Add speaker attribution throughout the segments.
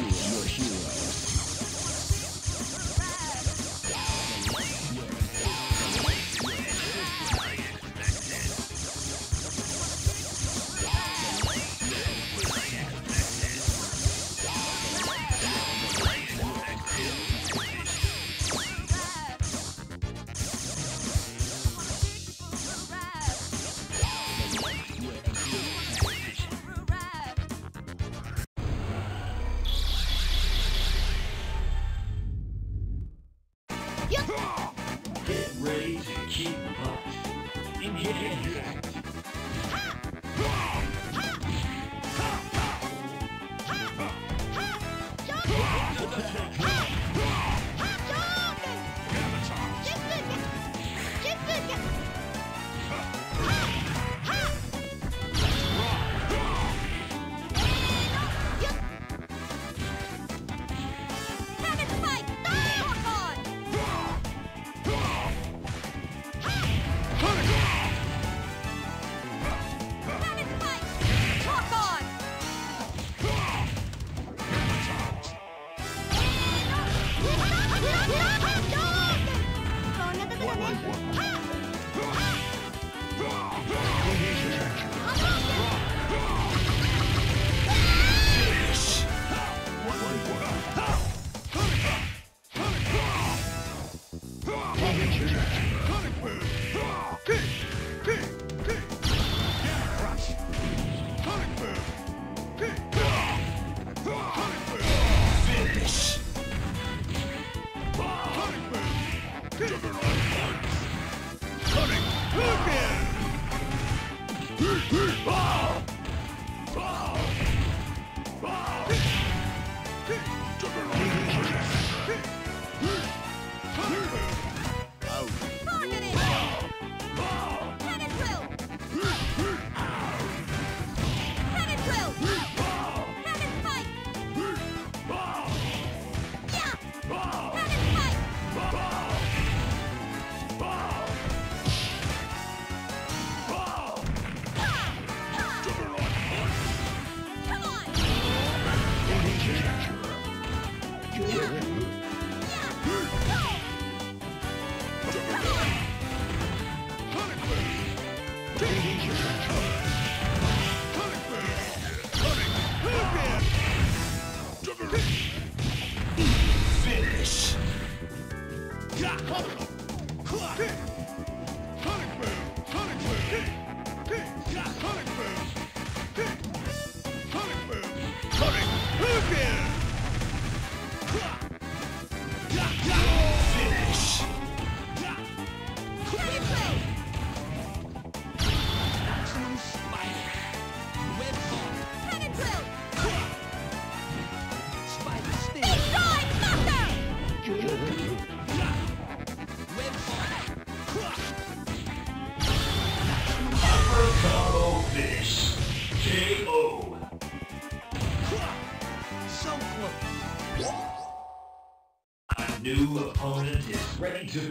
Speaker 1: your hero.
Speaker 2: Is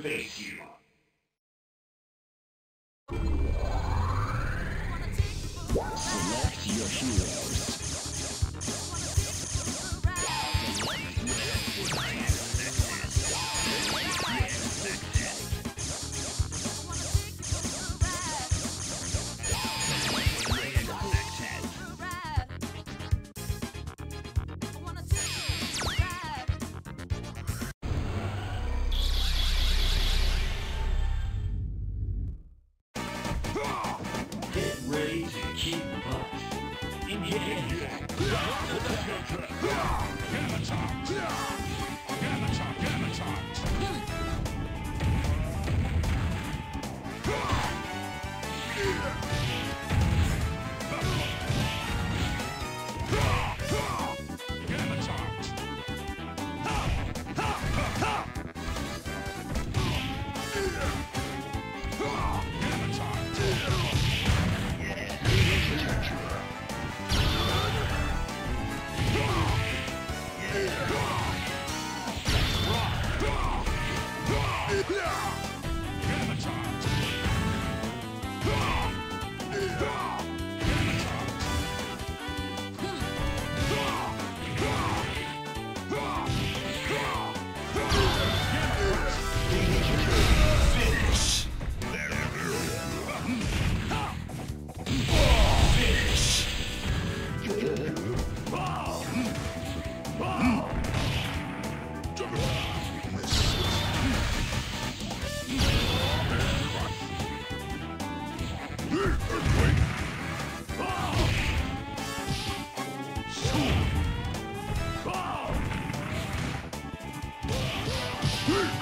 Speaker 1: Huh?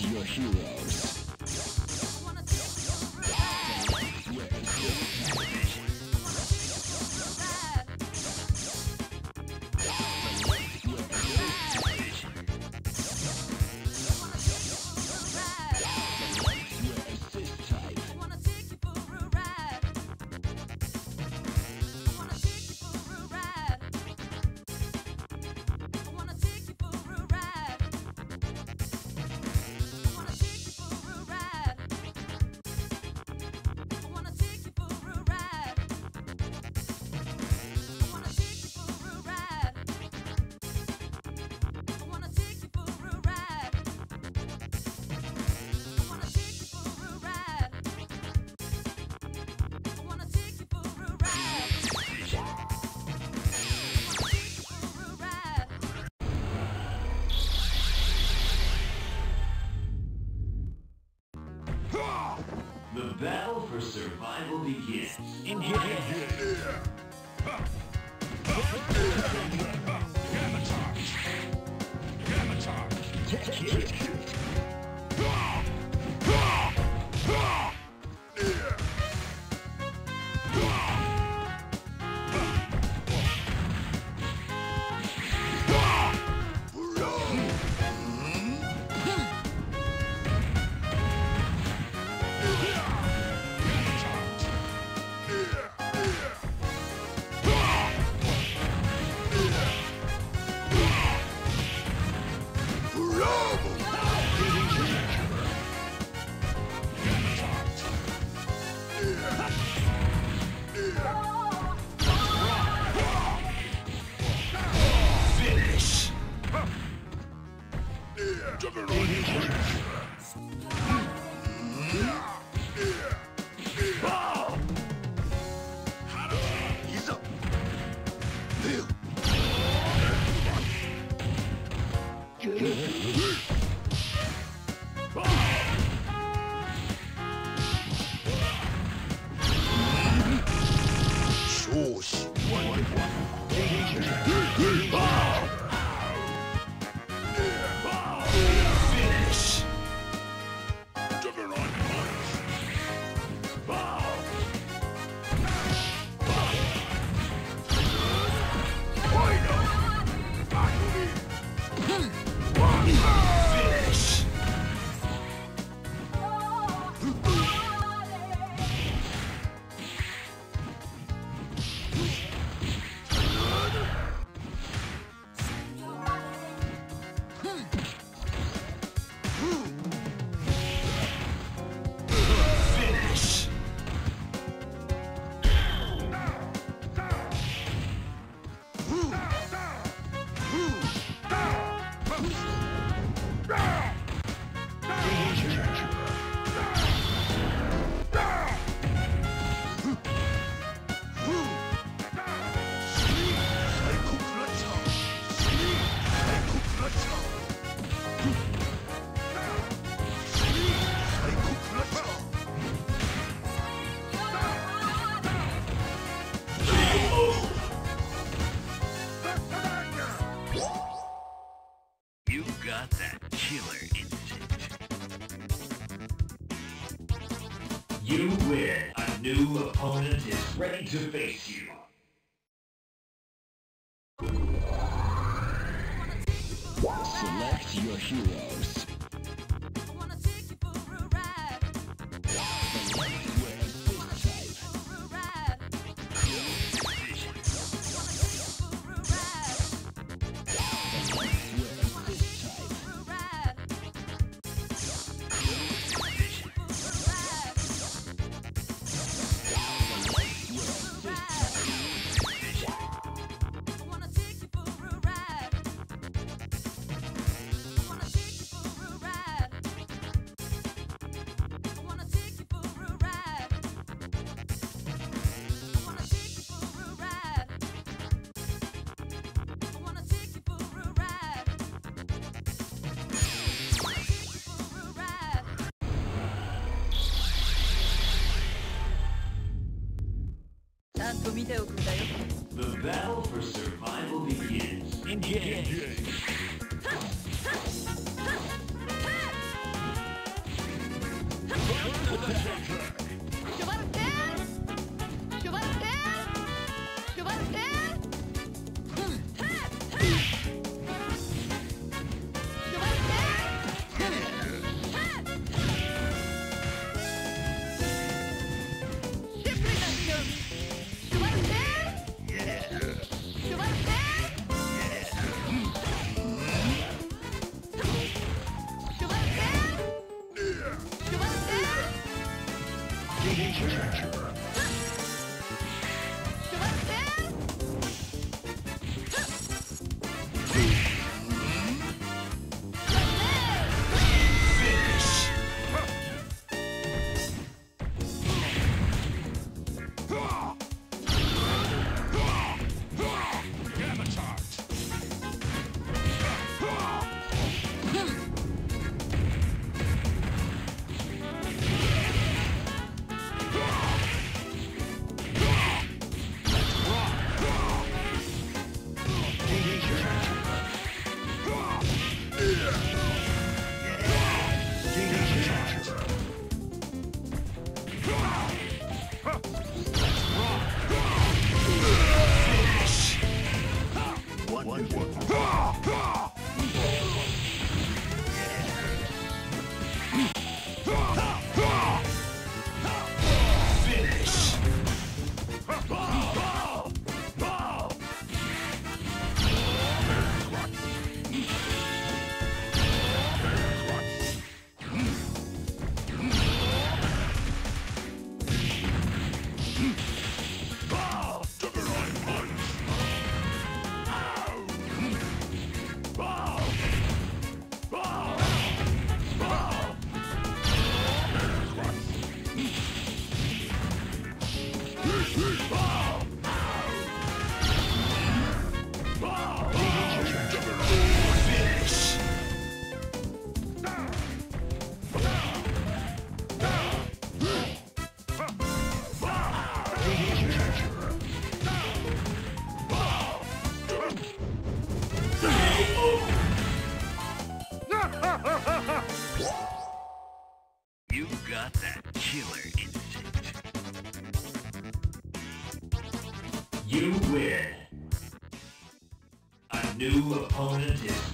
Speaker 1: your heroes.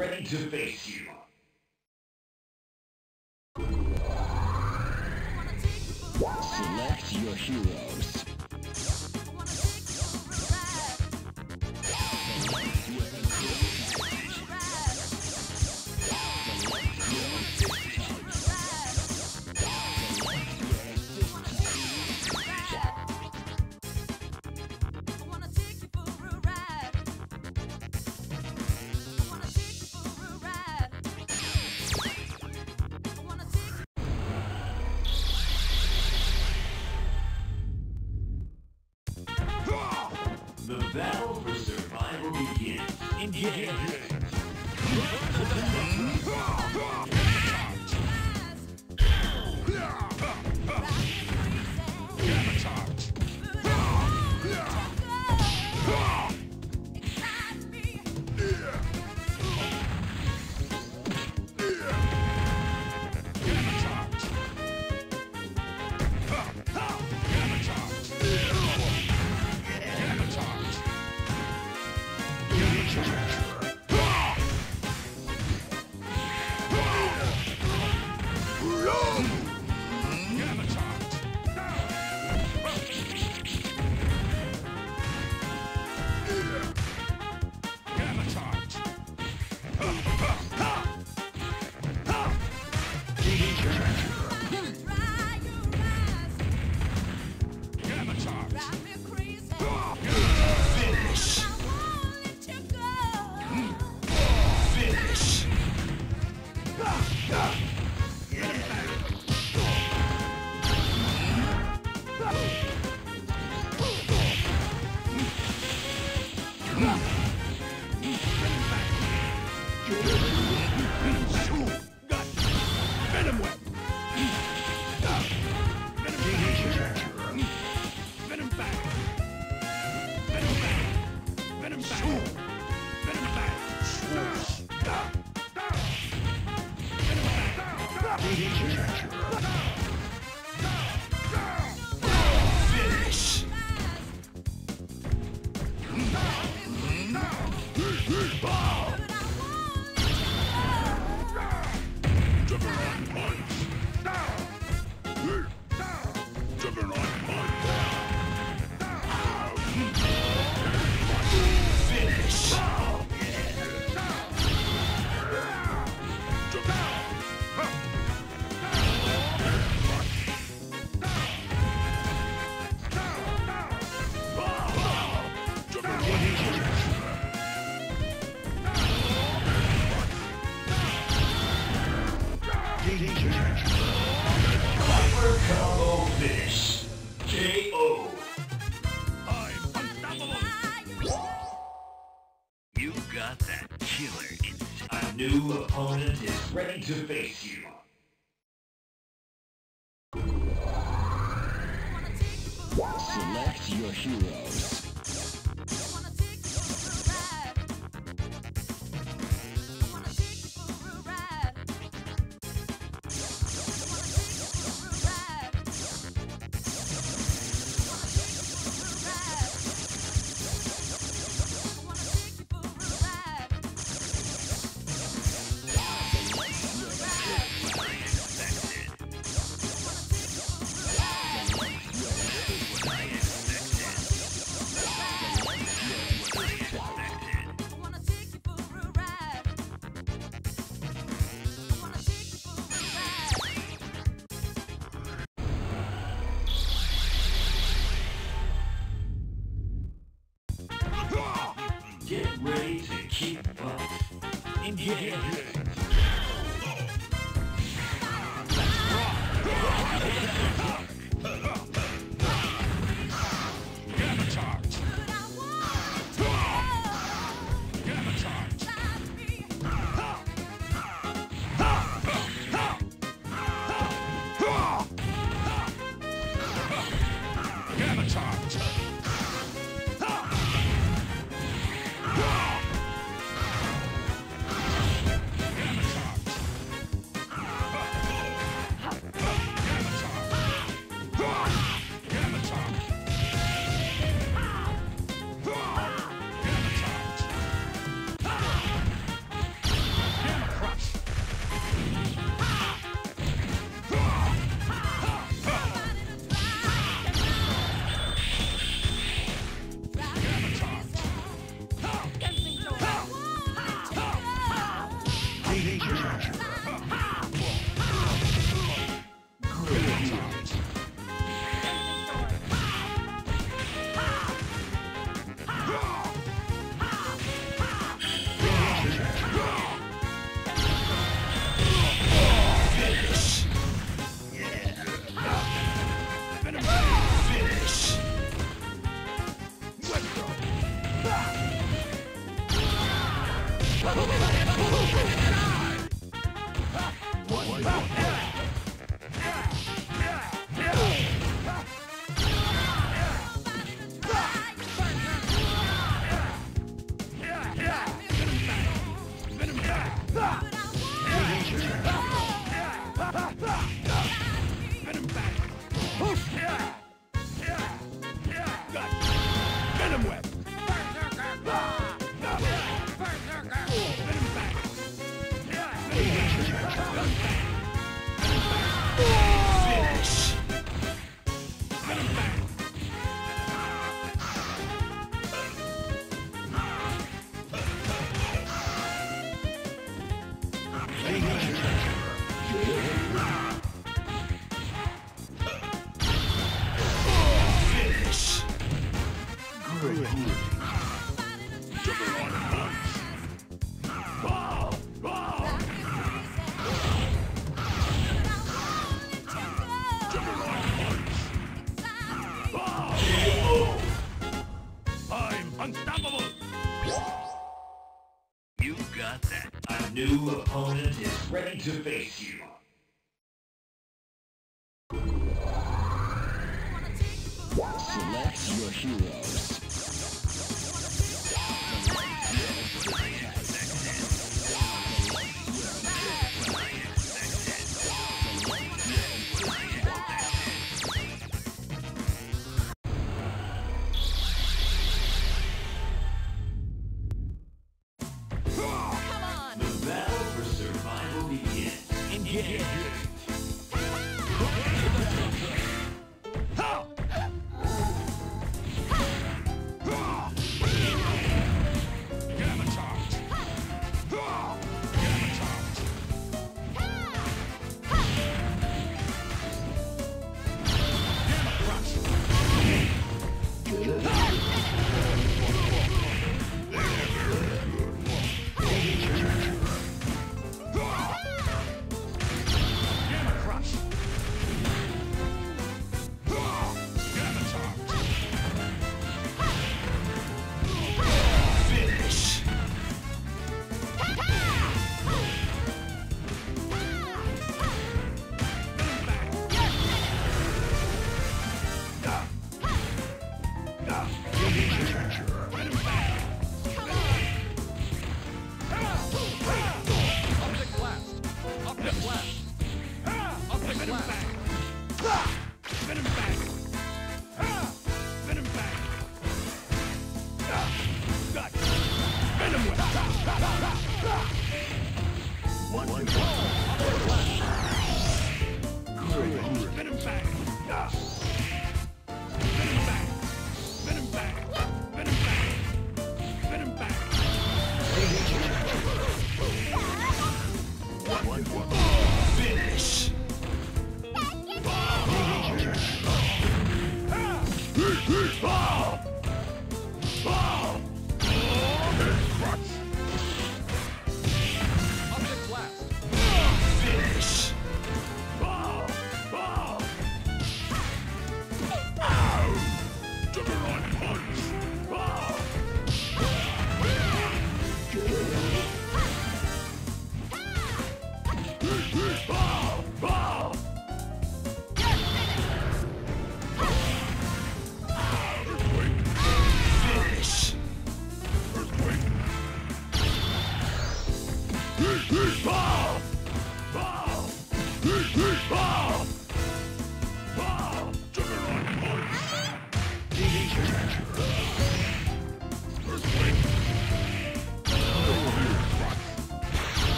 Speaker 2: Ready to face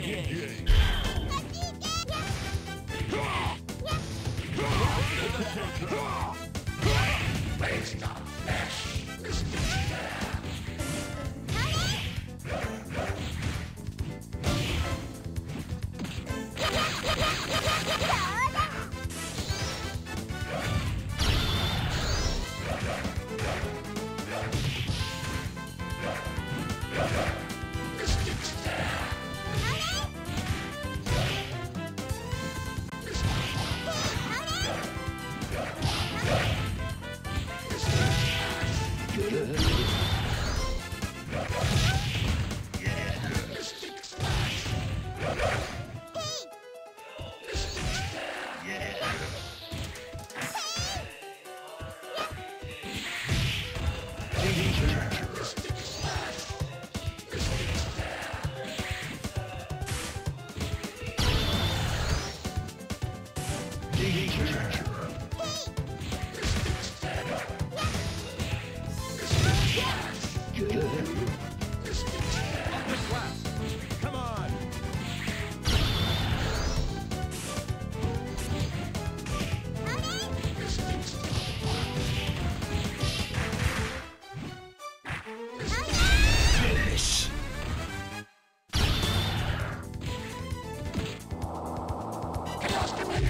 Speaker 2: butt. Engage.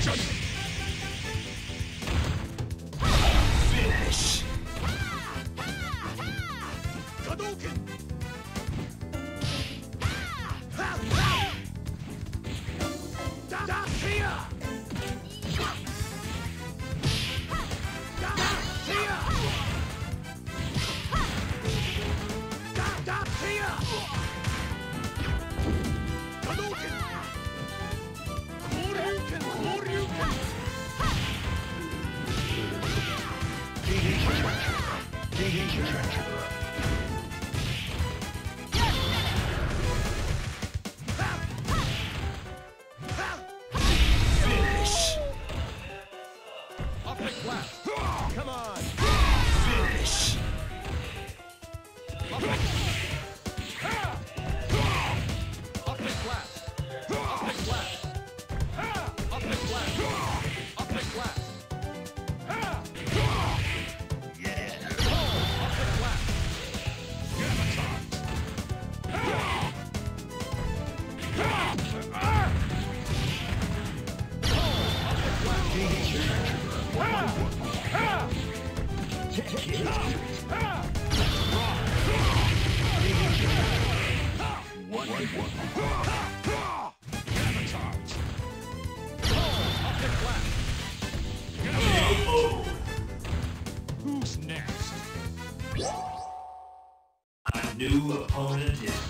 Speaker 2: judgment.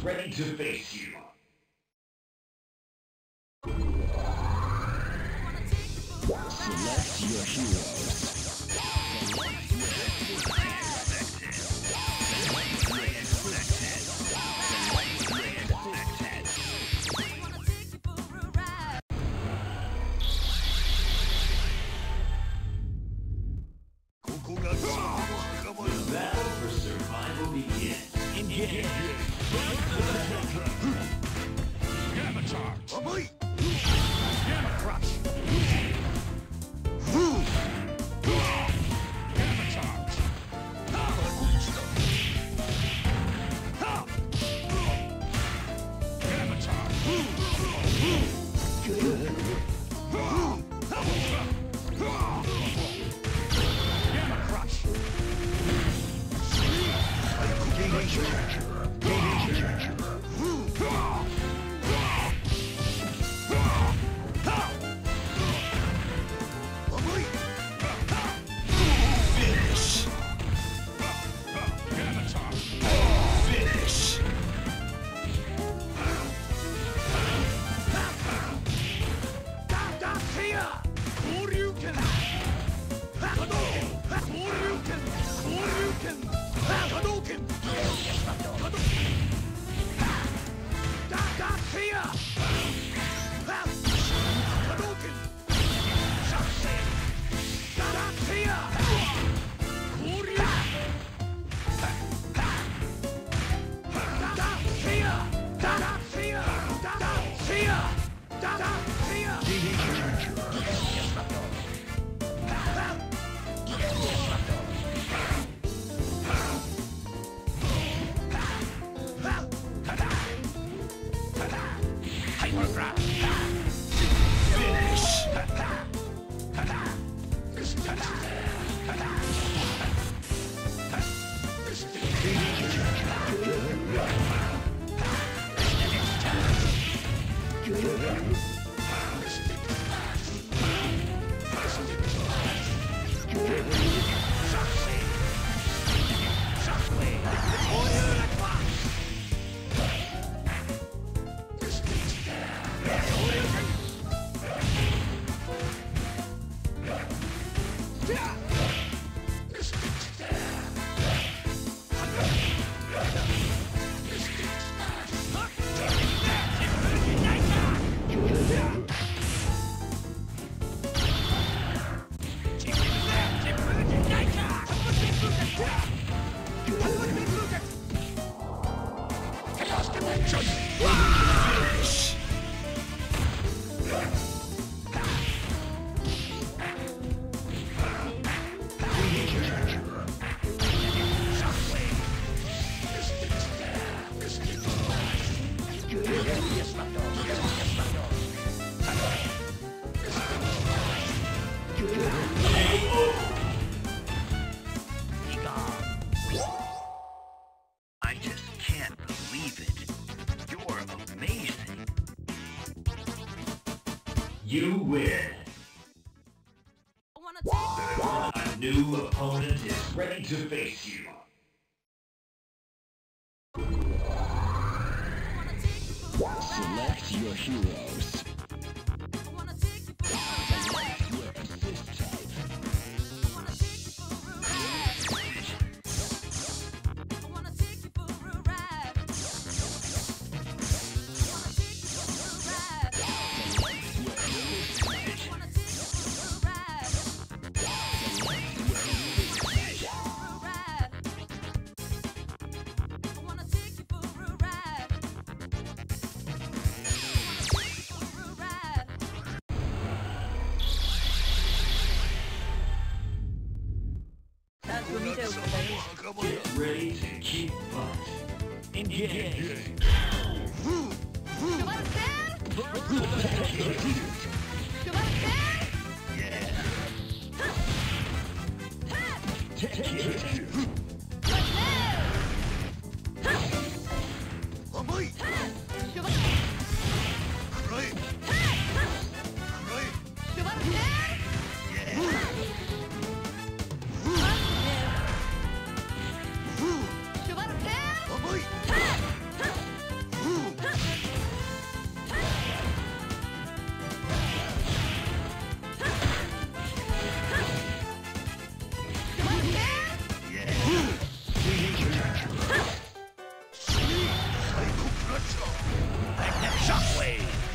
Speaker 2: Ready to face you.
Speaker 1: Select your heroes.
Speaker 2: You win. A new opponent is ready to face you.
Speaker 1: Select your
Speaker 3: hero. Electro
Speaker 2: Magnet Shockwave!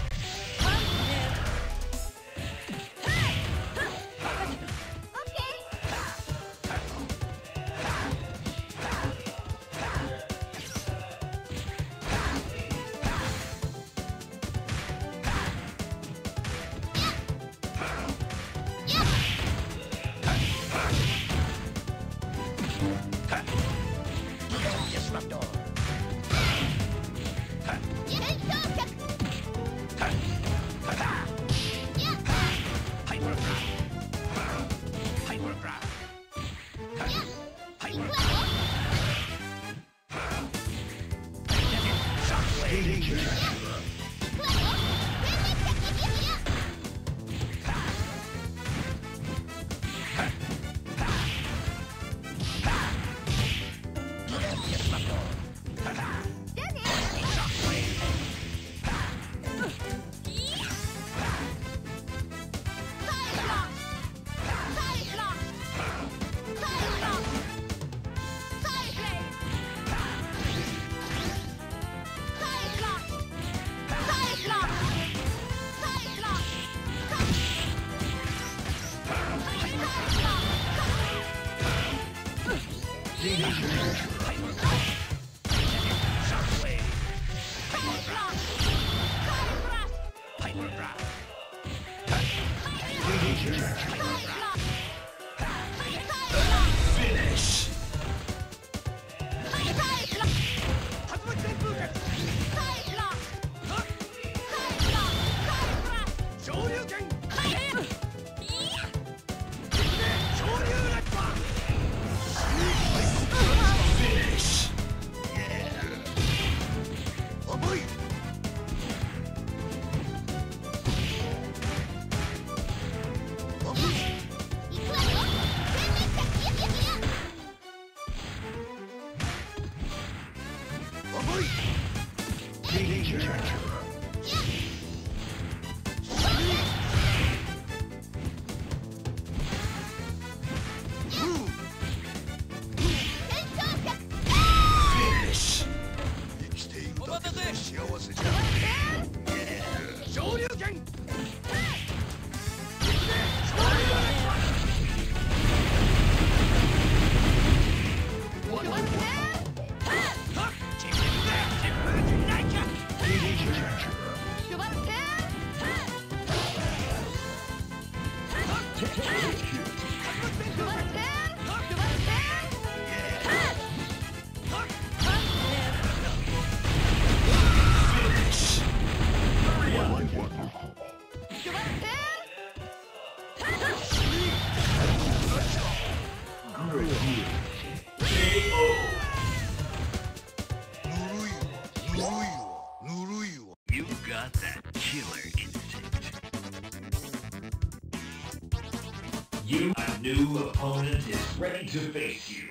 Speaker 2: to face you.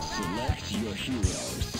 Speaker 1: Select your heroes.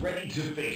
Speaker 2: ready to face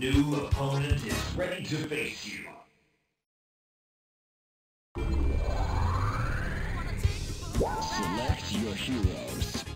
Speaker 2: new opponent is ready to face you.
Speaker 1: Select your heroes.